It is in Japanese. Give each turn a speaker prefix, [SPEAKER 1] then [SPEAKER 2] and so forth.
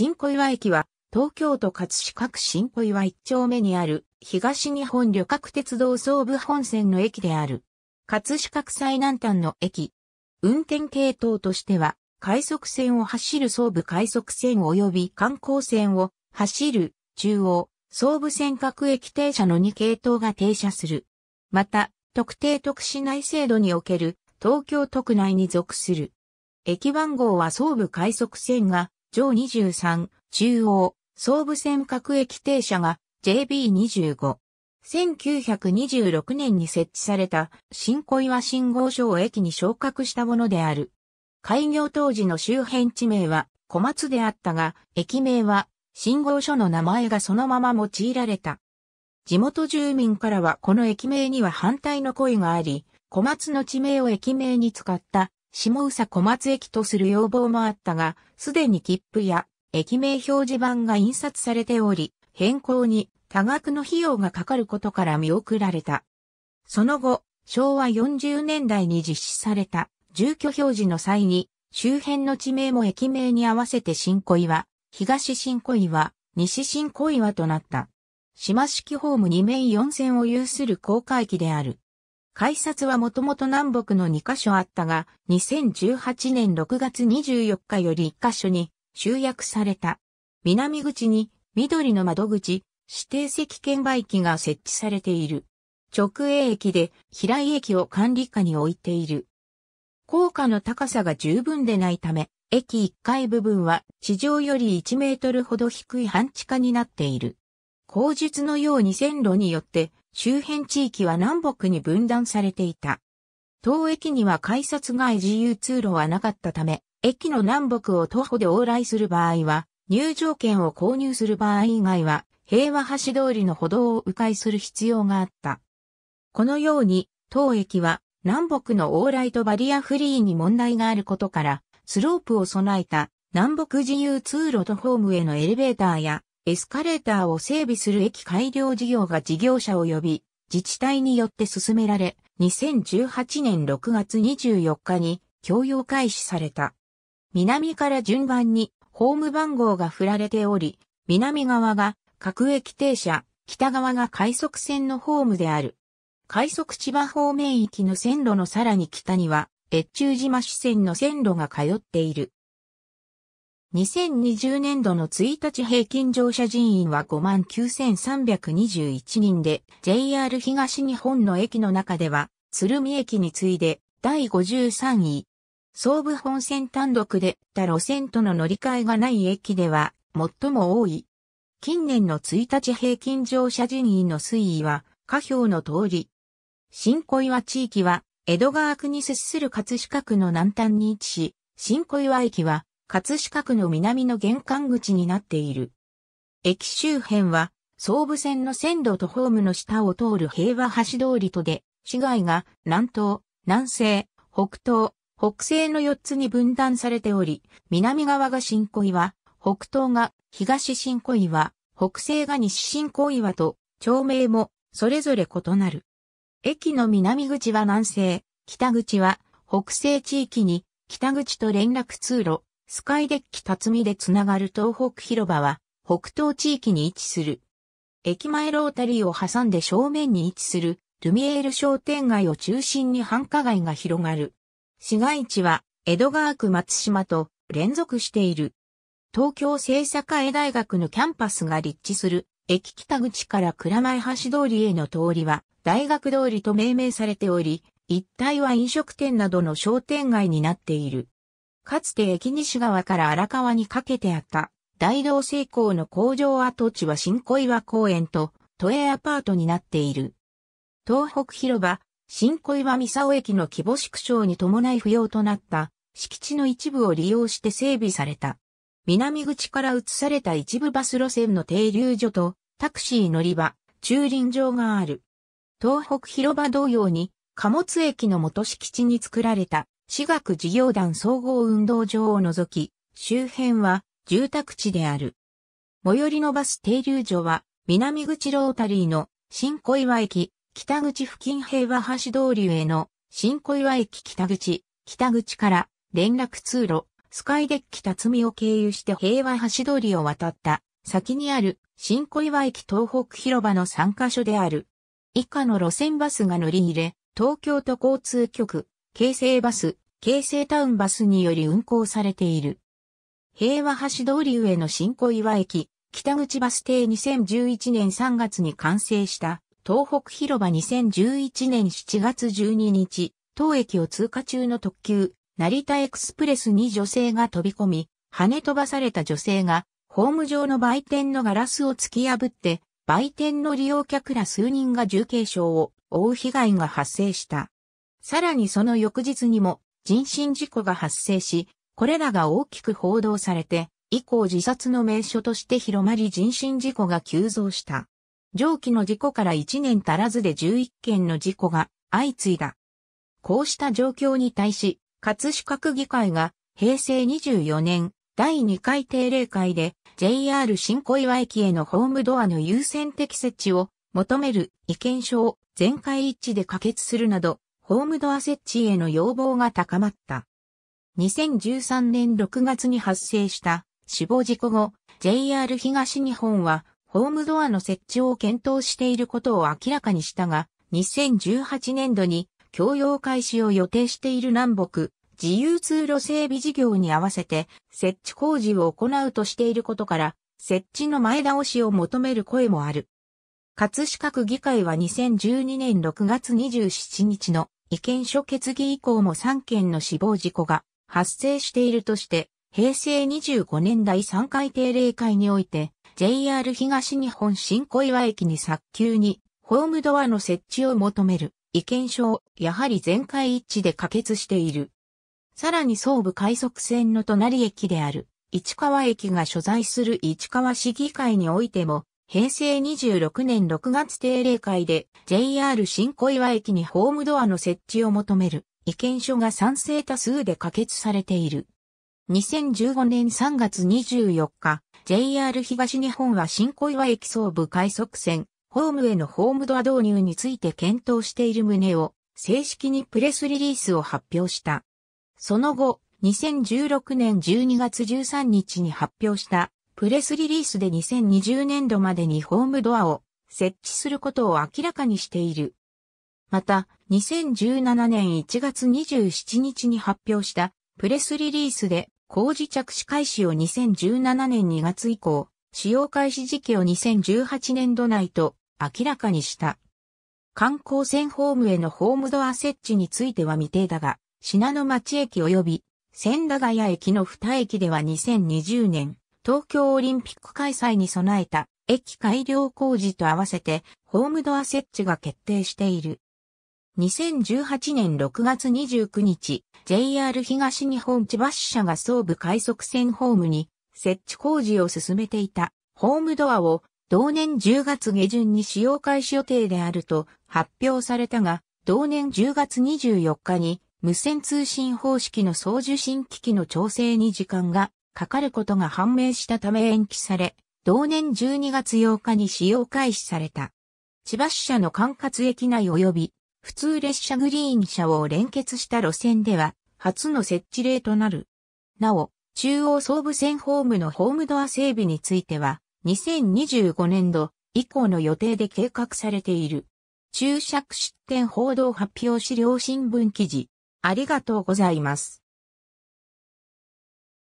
[SPEAKER 1] 新小岩駅は、東京都葛飾区新小岩一丁目にある、東日本旅客鉄道総武本線の駅である。葛飾区最南端の駅。運転系統としては、快速線を走る総武快速線及び観光線を走る中央、総武線各駅停車の2系統が停車する。また、特定特殊内制度における東京都区内に属する。駅番号は総武快速線が上23、中央、総武線各駅停車が JB25。1926年に設置された新小岩信号所を駅に昇格したものである。開業当時の周辺地名は小松であったが、駅名は信号所の名前がそのまま用いられた。地元住民からはこの駅名には反対の声があり、小松の地名を駅名に使った下宇佐小松駅とする要望もあったが、すでに切符や駅名表示板が印刷されており、変更に多額の費用がかかることから見送られた。その後、昭和40年代に実施された住居表示の際に、周辺の地名も駅名に合わせて新小岩、東新小岩、西新小岩となった。島式ホーム2面4線を有する高架駅である。改札はもともと南北の2カ所あったが、2018年6月24日より1カ所に集約された。南口に緑の窓口、指定席券売機が設置されている。直営駅で平井駅を管理下に置いている。高架の高さが十分でないため、駅1階部分は地上より1メートルほど低い半地下になっている。口述のように線路によって周辺地域は南北に分断されていた。当駅には改札外自由通路はなかったため、駅の南北を徒歩で往来する場合は、入場券を購入する場合以外は、平和橋通りの歩道を迂回する必要があった。このように、当駅は南北の往来とバリアフリーに問題があることから、スロープを備えた南北自由通路とホームへのエレベーターやエスカレーターを整備する駅改良事業が事業者を呼び、自治体によって進められ、2018年6月24日に供用開始された。南から順番にホーム番号が振られており、南側が各駅停車、北側が快速線のホームである。快速千葉方面行きの線路のさらに北には、越中島支線の線路が通っている。2020年度の1日平均乗車人員は59,321人で、JR 東日本の駅の中では、鶴見駅に次いで第53位。総武本線単独で他路線との乗り換えがない駅では最も多い。近年の1日平均乗車人員の推移は下表の通り。新小岩地域は江戸川区に接する葛飾区の南端に位置し、新小岩駅は葛飾区の南の玄関口になっている。駅周辺は、総武線の線路とホームの下を通る平和橋通りとで、市街が南東、南西、北東、北西の4つに分断されており、南側が新小岩、北東が東新小岩、北西が西新小岩と、町名もそれぞれ異なる。駅の南口は南西、北口は北西地域に北口と連絡通路、スカイデッキ辰巳でつながる東北広場は北東地域に位置する。駅前ロータリーを挟んで正面に位置するルミエール商店街を中心に繁華街が広がる。市街地は江戸川区松島と連続している。東京政策会大学のキャンパスが立地する駅北口から蔵前橋通りへの通りは大学通りと命名されており、一帯は飲食店などの商店街になっている。かつて駅西側から荒川にかけてあった大道成功の工場跡地は新小岩公園と都営アパートになっている。東北広場、新小岩三沢駅の規模縮小に伴い不要となった敷地の一部を利用して整備された。南口から移された一部バス路線の停留所とタクシー乗り場、駐輪場がある。東北広場同様に貨物駅の元敷地に作られた私学事業団総合運動場を除き、周辺は住宅地である。最寄りのバス停留所は、南口ロータリーの新小岩駅、北口付近平和橋通りへの新小岩駅北口、北口から連絡通路、スカイデッキ辰巳を経由して平和橋通りを渡った先にある新小岩駅東北広場の3カ所である。以下の路線バスが乗り入れ、東京都交通局、京成バス、京成タウンバスにより運行されている。平和橋通り上の新小岩駅、北口バス停2011年3月に完成した東北広場2011年7月12日、当駅を通過中の特急、成田エクスプレスに女性が飛び込み、跳ね飛ばされた女性が、ホーム上の売店のガラスを突き破って、売店の利用客ら数人が重軽傷を負う被害が発生した。さらにその翌日にも人身事故が発生し、これらが大きく報道されて、以降自殺の名所として広まり人身事故が急増した。上記の事故から1年足らずで11件の事故が相次いだ。こうした状況に対し、葛飾区議会が平成24年第2回定例会で JR 新小岩駅へのホームドアの優先的設置を求める意見書を全会一致で可決するなど、ホームドア設置への要望が高まった。2013年6月に発生した死亡事故後、JR 東日本はホームドアの設置を検討していることを明らかにしたが、2018年度に供用開始を予定している南北自由通路整備事業に合わせて設置工事を行うとしていることから、設置の前倒しを求める声もある。葛飾区議会は2012年6月27日の意見書決議以降も3件の死亡事故が発生しているとして、平成25年第3回定例会において、JR 東日本新小岩駅に早急にホームドアの設置を求める意見書をやはり全会一致で可決している。さらに総武快速線の隣駅である市川駅が所在する市川市議会においても平成26年6月定例会で JR 新小岩駅にホームドアの設置を求める意見書が賛成多数で可決されている。2015年3月24日、JR 東日本は新小岩駅総部快速線、ホームへのホームドア導入について検討している旨を、正式にプレスリリースを発表した。その後、2016年12月13日に発表したプレスリリースで2020年度までにホームドアを設置することを明らかにしている。また、2017年1月27日に発表したプレスリリースで工事着手開始を2017年2月以降、使用開始時期を2018年度内と明らかにした。観光船ホームへのホームドア設置については未定だが、信濃町駅及び千駄ヶ谷駅の二駅では2020年、東京オリンピック開催に備えた駅改良工事と合わせてホームドア設置が決定している。2018年6月29日、JR 東日本千葉支社が総武快速線ホームに設置工事を進めていたホームドアを同年10月下旬に使用開始予定であると発表されたが、同年10月24日に無線通信方式の送受信機器の調整に時間がかかることが判明したため延期され、同年12月8日に使用開始された。千葉支社の管轄駅内及び普通列車グリーン車を連結した路線では、初の設置例となる。なお、中央総武線ホームのホームドア整備については、2025年度以降の予定で計画されている。注釈出展報道発表資料新聞記事。ありがとうございます。